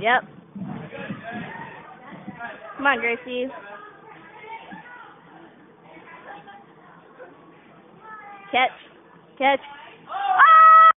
Yep. Come on, Gracie. Catch. Catch.